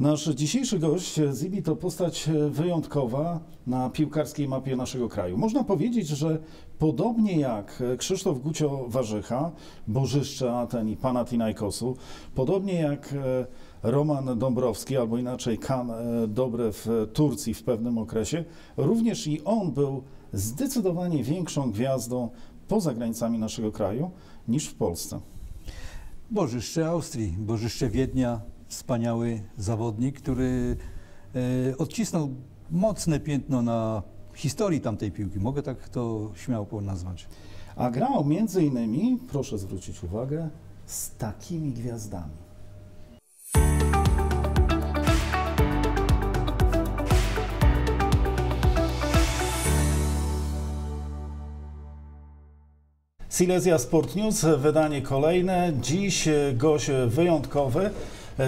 Nasz dzisiejszy gość Zibi to postać wyjątkowa na piłkarskiej mapie naszego kraju. Można powiedzieć, że podobnie jak Krzysztof Gucio-Warzycha, Bożyszcza Aten i Panathinaikosu, podobnie jak e, Roman Dąbrowski, albo inaczej Kan e, Dobre w Turcji w pewnym okresie, również i on był zdecydowanie większą gwiazdą poza granicami naszego kraju niż w Polsce. Bożyszcze Austrii, Bożyszcze Wiednia, wspaniały zawodnik, który e, odcisnął mocne piętno na historii tamtej piłki. Mogę tak to śmiało nazwać. A grał między innymi, proszę zwrócić uwagę, z takimi gwiazdami. Silesia Sport News, wydanie kolejne. Dziś gość wyjątkowy.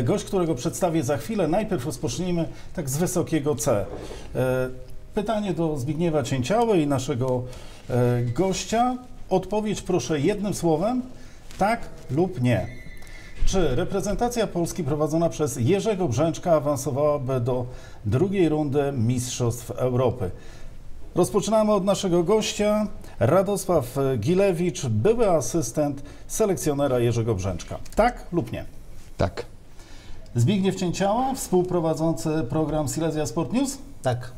Gość, którego przedstawię za chwilę. Najpierw rozpocznijmy tak z wysokiego C. E, Pytanie do Zbigniewa Cięciały i naszego e, gościa. Odpowiedź proszę jednym słowem, tak lub nie. Czy reprezentacja Polski prowadzona przez Jerzego Brzęczka awansowałaby do drugiej rundy Mistrzostw Europy? Rozpoczynamy od naszego gościa. Radosław Gilewicz, były asystent selekcjonera Jerzego Brzęczka. Tak lub nie? Tak. Zbigniew Cięciała, współprowadzący program Silesia Sport News. Tak.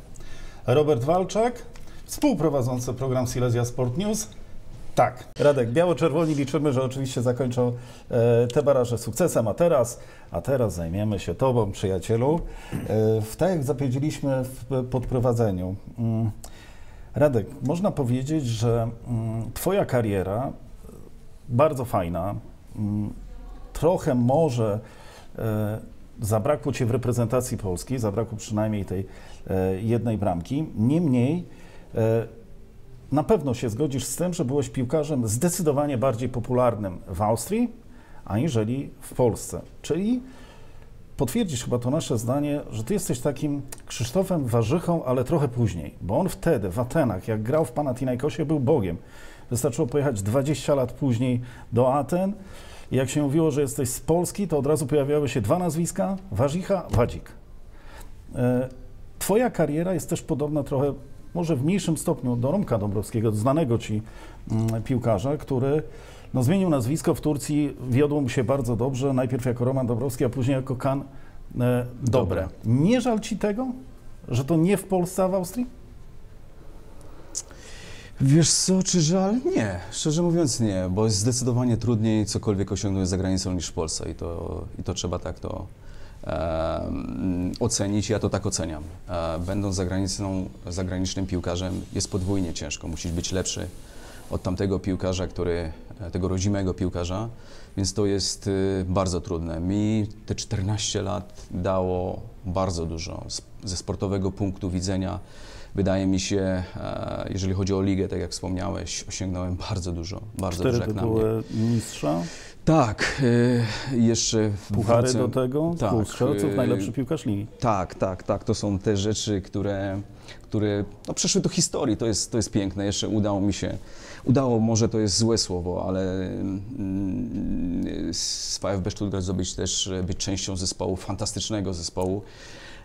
Robert Walczak, współprowadzący program Silesia Sport News. Tak. Radek, biało-czerwoni liczymy, że oczywiście zakończą e, te baraże sukcesem, a teraz, a teraz zajmiemy się Tobą, przyjacielu. E, w, tak jak zapowiedzieliśmy w podprowadzeniu. Mm, Radek, można powiedzieć, że mm, Twoja kariera bardzo fajna, mm, trochę może e, zabrakło Cię w reprezentacji Polski, zabrakło przynajmniej tej e, jednej bramki. Niemniej e, na pewno się zgodzisz z tym, że byłeś piłkarzem zdecydowanie bardziej popularnym w Austrii, aniżeli w Polsce. Czyli potwierdzisz chyba to nasze zdanie, że ty jesteś takim Krzysztofem Warzychą, ale trochę później, bo on wtedy w Atenach, jak grał w Panathinaikosie, był Bogiem. Wystarczyło pojechać 20 lat później do Aten i jak się mówiło, że jesteś z Polski, to od razu pojawiały się dwa nazwiska, Warzicha, Wadzik. E, Twoja kariera jest też podobna trochę, może w mniejszym stopniu do Romka Dąbrowskiego, znanego Ci mm, piłkarza, który no, zmienił nazwisko w Turcji, wiodło mu się bardzo dobrze, najpierw jako Roman Dąbrowski, a później jako Kan e, Dobre. Nie żal Ci tego, że to nie w Polsce, a w Austrii? Wiesz co, czy żal? Nie, szczerze mówiąc nie, bo jest zdecydowanie trudniej cokolwiek osiągnąć za granicą niż w Polsce i to, i to trzeba tak to e, ocenić. Ja to tak oceniam. E, będąc za granicą, zagranicznym piłkarzem jest podwójnie ciężko. Musisz być lepszy od tamtego piłkarza, który, tego rodzimego piłkarza, więc to jest y, bardzo trudne. Mi te 14 lat dało bardzo dużo ze sportowego punktu widzenia. Wydaje mi się, e, jeżeli chodzi o ligę, tak jak wspomniałeś, osiągnąłem bardzo dużo, bardzo Cztery dużo jak na mnie. mistrza, Tak, y, jeszcze puchary wrócę- do tego, tak, tak, strzelców, y, najlepszy piłkarz ligi. Tak, tak, tak. To są te rzeczy, które, które no, przeszły do historii. To jest, to jest piękne. Jeszcze udało mi się, udało, może to jest złe słowo, ale mm, z VfB Stuttgart zdobyć też, być częścią zespołu, fantastycznego zespołu,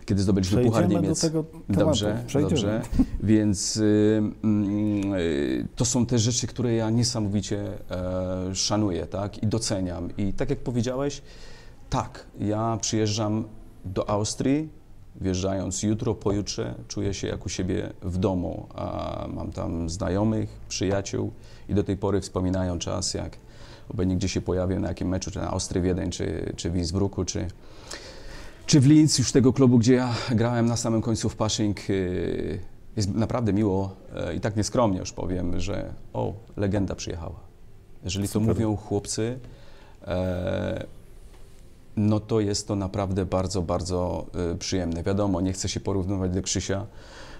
kiedy zdobyliśmy Puchar Przejdziemy do Niemiec. tego tematu. Dobrze, Przejdziemy. dobrze. Więc y, mm, y, to są te rzeczy, które ja niesamowicie e, szanuję, tak? I doceniam. I tak jak powiedziałeś, tak, ja przyjeżdżam do Austrii, wjeżdżając jutro, pojutrze, czuję się jak u siebie w domu. A mam tam znajomych, przyjaciół i do tej pory wspominają czas, jak obojętnie gdzie się pojawię, na jakim meczu, czy na Austrii Wiedeń, czy, czy w Innsbrucku, czy, czy w Linz, już tego klubu, gdzie ja grałem na samym końcu w Pashing. yy, Jest naprawdę miło e, i tak nieskromnie już powiem, że o, legenda przyjechała. Jeżeli to Super. mówią chłopcy, e, no to jest to naprawdę bardzo, bardzo y, przyjemne. Wiadomo, nie chcę się porównywać do Krzysia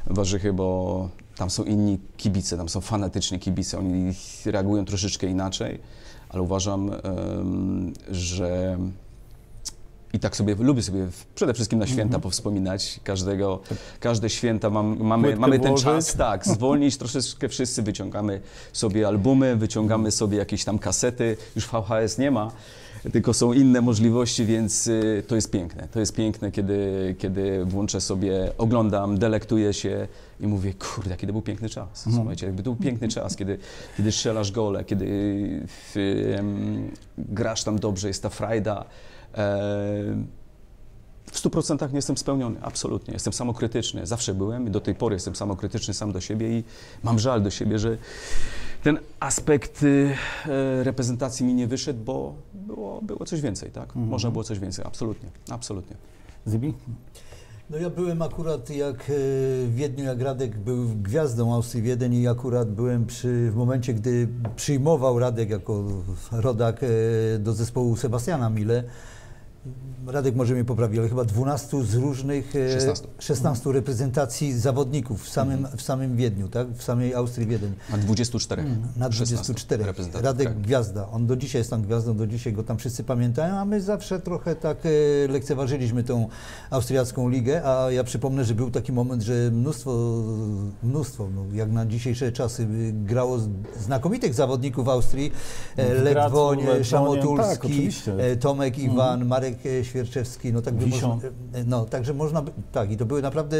Warzychy, bo tam są inni kibice, tam są fanatyczni kibice, oni reagują troszeczkę inaczej, ale uważam, że i tak sobie lubię sobie w- przede wszystkim na święta powspominać każdego, każde święta mam, mamy, Płytkę mamy ten włożyć. czas, tak, zwolnić troszeczkę wszyscy, wyciągamy sobie albumy, wyciągamy sobie jakieś tam kasety, już VHS nie ma, tylko są inne możliwości, więc y, to jest piękne. To jest piękne, kiedy, kiedy włączę sobie, oglądam, delektuję się i mówię, kurde, jaki to był piękny czas. Mhm. Słuchajcie, jakby to był piękny czas, kiedy, kiedy strzelasz gole, kiedy y, em, grasz tam dobrze, jest ta frajda. E, w 100% nie jestem spełniony, absolutnie. Jestem samokrytyczny. Zawsze byłem i do tej pory jestem samokrytyczny sam do siebie i mam żal do siebie, że ten aspekt y, e, reprezentacji mi nie wyszedł, bo było, było coś więcej, tak? Mhm. Można było coś więcej, absolutnie, absolutnie. Zibi? No ja byłem akurat jak e, w Wiedniu, jak Radek był gwiazdą Austrii Wiedeń i akurat byłem przy, w momencie, gdy przyjmował Radek jako rodak e, do zespołu Sebastiana Mile. Radek może mnie poprawi, ale chyba 12 z różnych, e, 16. 16 reprezentacji zawodników w samym, w samym Wiedniu, tak? w samej Austrii Wiedeń. Na 24. Na 16 24. reprezentantów Radek kraju. Gwiazda. On do dzisiaj jest tam gwiazdą, do dzisiaj go tam wszyscy pamiętają, a my zawsze trochę tak e, lekceważyliśmy tą austriacką ligę, a ja przypomnę, że był taki moment, że mnóstwo, mnóstwo, no, jak na dzisiejsze czasy, y, grało znakomitych zawodników Austrii, e, W Lech Gracu, Woń, Lech Woń, Szamotulski, tak, oczywiście. Mhm. e, Tomek Iwan, Marek e, Świerczewski, no tak można, e, no także można, by- tak i to były naprawdę,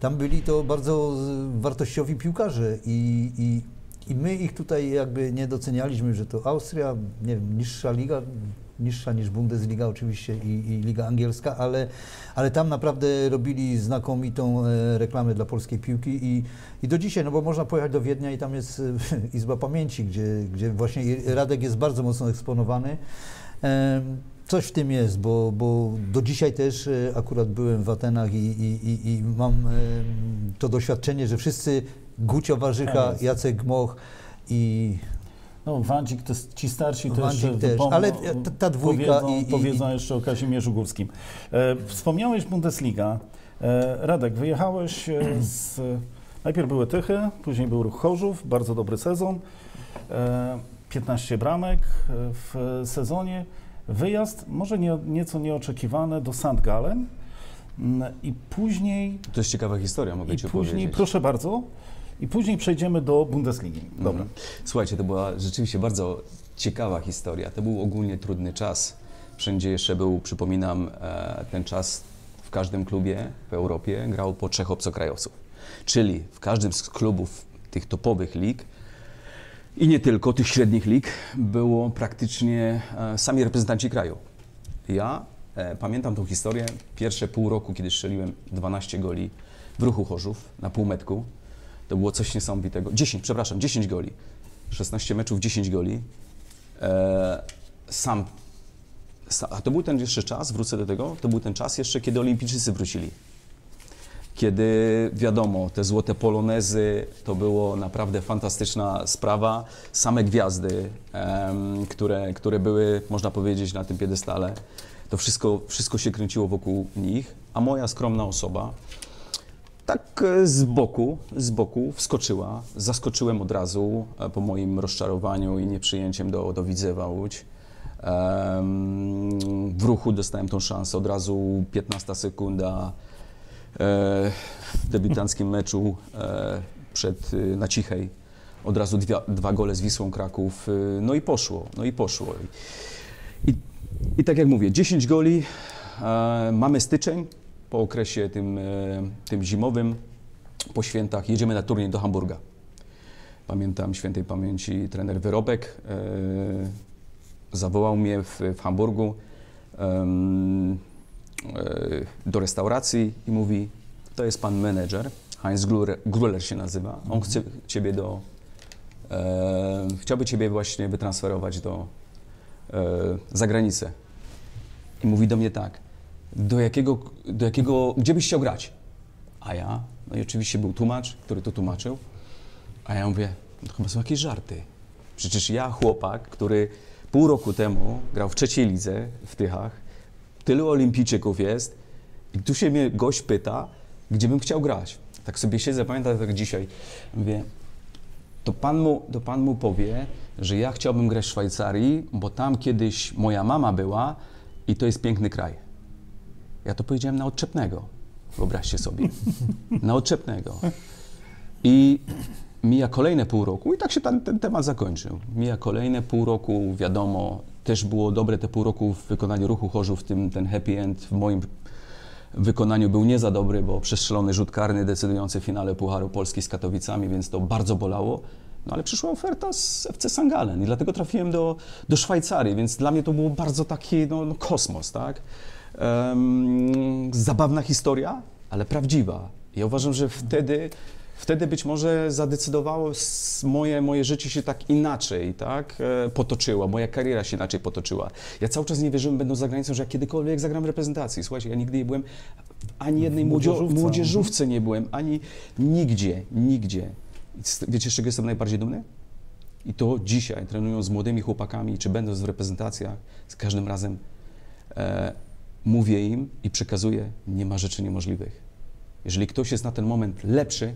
tam byli to bardzo wartościowi piłkarze i, i i my ich tutaj jakby nie docenialiśmy, że to Austria, nie wiem, niższa liga, niższa niż Bundesliga oczywiście i, i Liga Angielska, ale, ale tam naprawdę robili znakomitą e, reklamę dla polskiej piłki i, i do dzisiaj, no bo można pojechać do Wiednia i tam jest Izba Pamięci, gdzie, gdzie właśnie Radek jest bardzo mocno eksponowany. Coś w tym jest, bo, bo do dzisiaj też e, akurat byłem w Atenach i, i, i, mam em, to doświadczenie, że wszyscy Gucio Warzycha, Tak. Jacek Gmoch i No, Wandzik, to ci starsi to Wandzik też, wypomną- ale ta- ta dwójka powiedzą, i- i- powiedzą jeszcze o Kazimierzu Górskim. E, wspomniałeś Bundesliga. E, Radek, wyjechałeś e, z... Najpierw były Tychy, później był Ruch Chorzów, bardzo dobry sezon. E, 15 bramek e, w sezonie. Wyjazd, może nie, nieco nieoczekiwany, do St. Gallen. Mm, I później To jest ciekawa historia, mogę I Ci później, opowiedzieć. proszę bardzo, i później przejdziemy do Bundesligi. Dobra. Mhm. Słuchajcie, to była rzeczywiście bardzo ciekawa historia. To był ogólnie trudny czas. Wszędzie jeszcze był, przypominam, e, ten czas w każdym klubie w Europie grał po trzech obcokrajowców. Czyli w każdym z klubów tych topowych lig i nie tylko, tych średnich lig, było praktycznie e, sami reprezentanci kraju. Ja e, pamiętam tą historię, pierwsze pół roku, kiedy strzeliłem 12 goli w ruchu Chorzów na półmetku. To było coś niesamowitego. 10, przepraszam, 10 goli. 16 meczów, 10 goli. E, sam, sa, a to był ten jeszcze czas, wrócę do tego, to był ten czas jeszcze, kiedy olimpijczycy wrócili. Kiedy wiadomo, te złote polonezy to było naprawdę fantastyczna sprawa. Same gwiazdy, które, które były, można powiedzieć, na tym piedestale, to wszystko, wszystko się kręciło wokół nich, a moja skromna osoba tak e, z boku, z boku wskoczyła. Zaskoczyłem od razu e, po moim rozczarowaniu i nieprzyjęciem do, do Widzewa Łódź. W ruchu dostałem tą szansę od razu 15 sekunda w debiutanckim meczu e, przed, e, na Cichej. Od razu dwa, dwa gole z Wisłą Kraków. e, No i poszło, no i poszło. I, i tak jak mówię, 10 goli, e, mamy styczeń, po okresie tym, e, tym zimowym, po świętach jedziemy na turniej do Hamburga. Pamiętam świętej pamięci trener Wyrobek e, zawołał mnie w, w Hamburgu e, do restauracji i mówi, to jest pan menedżer, Heinz Gruller, Gruller się nazywa, on chce ciebie do, e, chciałby ciebie właśnie wytransferować do e, za granicę. I mówi do mnie tak, do jakiego, do jakiego, gdzie byś chciał grać? A ja, no i oczywiście był tłumacz, który to tłumaczył, a ja mówię, to chyba są jakieś żarty. Przecież ja, chłopak, który pół roku temu grał w trzeciej lidze w Tychach, tylu olimpijczyków jest i tu się mnie gość pyta, gdzie bym chciał grać. Tak sobie siedzę, pamiętam tak dzisiaj, mówię, to pan, mu, to pan mu powie, że ja chciałbym grać w Szwajcarii, bo tam kiedyś moja mama była i to jest piękny kraj. Ja to powiedziałem na odczepnego. Wyobraźcie sobie. Na odczepnego. I mija kolejne pół roku i tak się ten, ten temat zakończył. Mija kolejne pół roku, wiadomo, też było dobre te pół roku w wykonaniu ruchu Chorzów, w tym ten happy end w moim wykonaniu był nie za dobry, bo przestrzelony rzut karny decydujący w finale Pucharu Polski z Katowicami, więc to bardzo bolało. No ale przyszła oferta z FC St. Gallen i dlatego trafiłem do, do Szwajcarii, więc dla mnie to było bardzo taki no, no kosmos, tak? Um, zabawna historia, ale prawdziwa. Ja uważam, że wtedy, wtedy być może zadecydowało moje, moje życie się tak inaczej, tak? E, potoczyło, moja kariera się inaczej potoczyła. Ja cały czas nie wierzyłem, będąc za granicą, że ja kiedykolwiek zagram w reprezentacji. Słuchajcie, ja nigdy nie byłem ani jednej młodzieżówce, młodzieżówce. nie byłem, ani nigdzie, nigdzie. Wiecie, z czego jestem najbardziej dumny? I to dzisiaj, trenując z młodymi chłopakami, czy będąc w reprezentacjach, z każdym razem e, mówię im i przekazuję, nie ma rzeczy niemożliwych. Jeżeli ktoś jest na ten moment lepszy,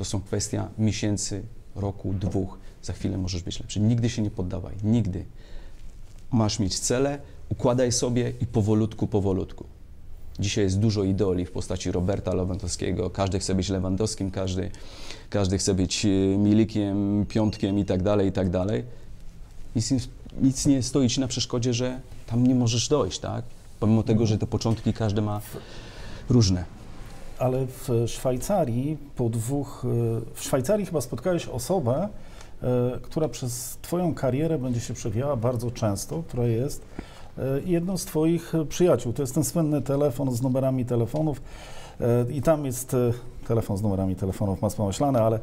to są kwestia miesięcy, roku, dwóch. Za chwilę możesz być lepszy. Nigdy się nie poddawaj. Nigdy. Masz mieć cele, układaj sobie i powolutku, powolutku. Dzisiaj jest dużo idoli w postaci Roberta Lewandowskiego. Każdy chce być Lewandowskim, każdy, każdy chce być e, Milikiem, Piątkiem i tak dalej, i tak dalej. Nic, nie- stoi ci na przeszkodzie, że tam nie możesz dojść, tak? Pomimo tego, że te początki każdy ma różne. Ale w Szwajcarii po dwóch. y, W Szwajcarii chyba spotkałeś osobę, y, która przez Twoją karierę będzie się przewijała bardzo często, która jest y, jedną z Twoich przyjaciół. To jest ten słynny telefon z numerami telefonów. I tam jest telefon z numerami telefonów, masło maślane, ale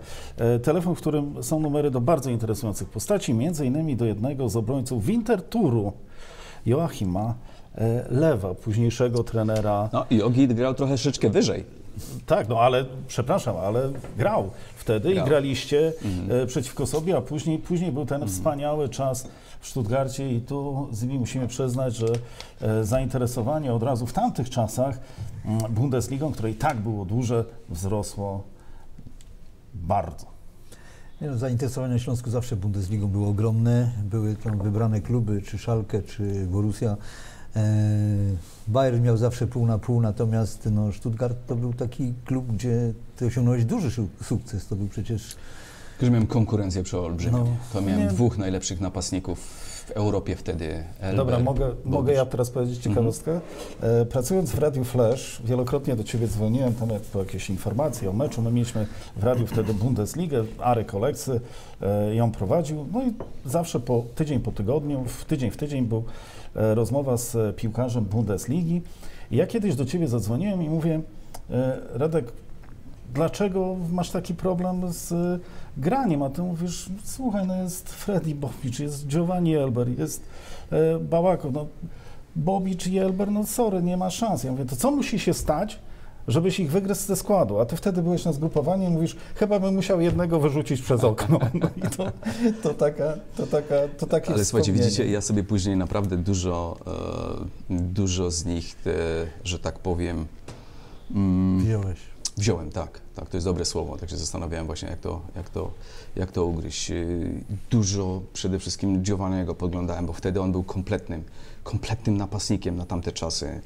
telefon, w którym są numery do bardzo interesujących postaci, między innymi do jednego z obrońców Winterturu, Joachima Lewa, późniejszego trenera No i Ogid grał trochę troszeczkę wyżej. Tak, no ale przepraszam, ale grał wtedy Grał. i graliście e, przeciwko sobie, a później, później był ten wspaniały czas w Stuttgarcie i tu z nimi musimy przyznać, że e, zainteresowanie od razu w tamtych czasach mm, Bundesligą, której tak było duże, wzrosło bardzo. No, zainteresowanie na Śląsku zawsze Bundesligą było ogromne. Były tam wybrane kluby, czy Schalke, czy Borussia. E, Bayern miał zawsze pół na pół, natomiast no, Stuttgart to był taki klub, gdzie ty osiągnąłeś duży su- sukces. To był przecież Tylko, że miałem konkurencję przeolbrzymią. No. to miałem Nie. dwóch najlepszych napastników w Europie wtedy. Elber, Dobra, mogę, mogę ja teraz powiedzieć ciekawostkę? E, pracując w Radiu Flash, wielokrotnie do Ciebie dzwoniłem tam po jakieś informacje o meczu. My mieliśmy w radiu wtedy Bundesligę, Arek Oleksy e, ją prowadził. No i zawsze po tydzień po tygodniu, w tydzień w tydzień był e, rozmowa z piłkarzem Bundesligi. I ja kiedyś do Ciebie zadzwoniłem i mówię, Radek, dlaczego masz taki problem z e, graniem? A ty mówisz, słuchaj, no jest Freddy Bobicz, jest Giovanni Elber, jest e, Bałakow, no Bobicz i Elber, no sorry, nie ma szans. Ja mówię, to co musi się stać, żebyś ich wygryzł ze składu? A ty wtedy byłeś na zgrupowaniu i mówisz, chyba bym musiał jednego wyrzucić przez okno. No i to, to taka, to taka, to takie Ale słuchajcie, widzicie, ja sobie później naprawdę dużo, e, dużo z nich, te, że tak powiem, mm, wziąłeś. Wziąłem, tak, tak, to jest dobre słowo, tak się zastanawiałem właśnie, jak to, jak to, jak to ugryźć. Yy, Dużo przede wszystkim Giovanniego podglądałem, bo wtedy on był kompletnym, kompletnym napastnikiem na tamte czasy.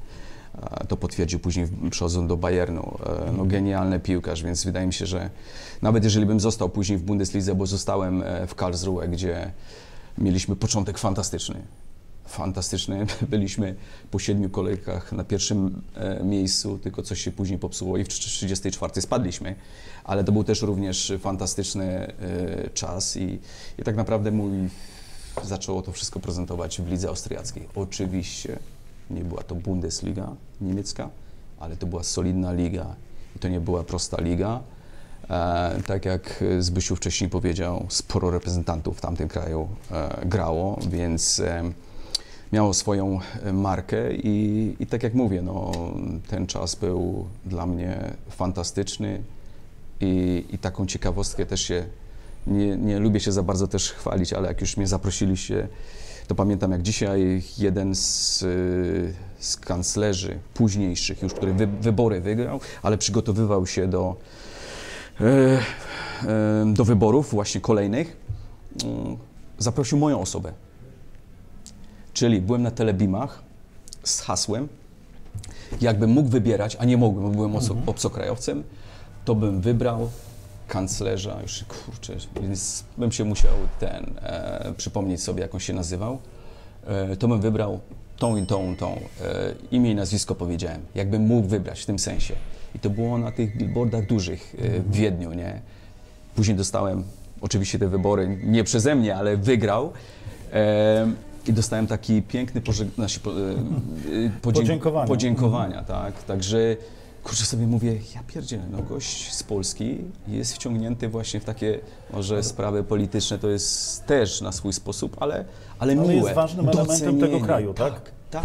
To potwierdził później przechodząc do Bayernu. E, No, genialny piłkarz, więc wydaje mi się, że nawet jeżeli bym został później w Bundeslidze, bo zostałem e, w Karlsruhe, gdzie mieliśmy początek fantastyczny. Fantastyczny. Byliśmy po siedmiu kolejkach na pierwszym e, miejscu, tylko coś się później popsuło i w 34 spadliśmy. Ale to był też również fantastyczny e, czas i, i tak naprawdę mój zaczęło to wszystko prezentować w lidze austriackiej. Oczywiście nie była to Bundesliga niemiecka, ale to była solidna liga i to nie była prosta liga. E, tak jak Zbysiu wcześniej powiedział, sporo reprezentantów w tamtym kraju e, grało, więc e, miało swoją e, markę i, i tak jak mówię, no, ten czas był dla mnie fantastyczny i, i taką ciekawostkę też się, nie, nie lubię się za bardzo też chwalić, ale jak już mnie zaprosiliście, to pamiętam jak dzisiaj jeden z, y, z kanclerzy późniejszych już, który wy, wybory wygrał, ale przygotowywał się do, e, e, do wyborów właśnie kolejnych, mm, zaprosił moją osobę. Czyli byłem na telebimach z hasłem, jakbym mógł wybierać, a nie mogłem, bo byłem oso- obcokrajowcem, to bym wybrał kanclerza, już kurczę, więc bym się musiał ten, e, przypomnieć sobie, jak on się nazywał. e, to bym wybrał tą i tą, tą. E, imię i nazwisko powiedziałem, jakbym mógł wybrać w tym sensie. I to było na tych billboardach dużych e, w Wiedniu, nie? Później dostałem oczywiście te wybory, nie przeze mnie, ale wygrał. I dostałem taki piękny pożeg- znaczy, po, e, e, podzięk- Podziękowania. podziękowania, tak. Także kurczę sobie mówię, ja pierdzielę, no gość z Polski jest wciągnięty właśnie w takie może sprawy polityczne, to jest też na swój sposób, ale, ale Ale miłe. jest ważnym elementem tego kraju, tak? Tak, tak.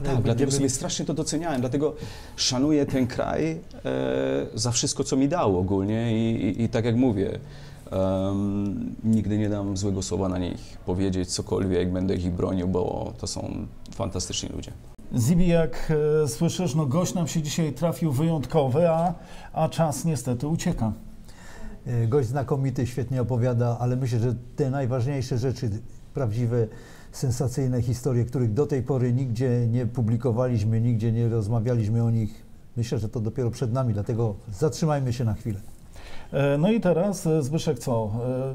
Ale tak dlatego sobie strasznie to doceniałem, dlatego szanuję ten kraj e, za wszystko, co mi dał ogólnie i, i, i tak jak mówię, em, nigdy nie dam złego słowa na nich powiedzieć cokolwiek, będę ich bronił, bo to są fantastyczni ludzie. Zibi, jak e, słyszysz, no gość nam się dzisiaj trafił wyjątkowy, a, a czas niestety ucieka. E, Gość znakomity, świetnie opowiada, ale myślę, że te najważniejsze rzeczy, prawdziwe, sensacyjne historie, których do tej pory nigdzie nie publikowaliśmy, nigdzie nie rozmawialiśmy o nich, myślę, że to dopiero przed nami, dlatego zatrzymajmy się na chwilę. E, No i teraz, e, Zbyszek, co?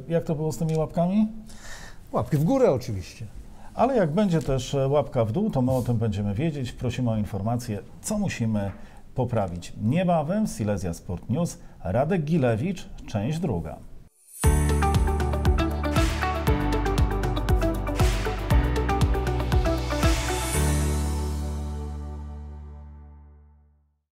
E, Jak to było z tymi łapkami? Łapki w górę oczywiście. Ale jak będzie też łapka w dół, to my o tym będziemy wiedzieć. Prosimy o informację, co musimy poprawić. Niebawem Silesia Sport News, Radek Gilewicz, część druga.